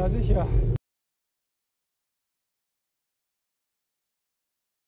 Ja, sicher.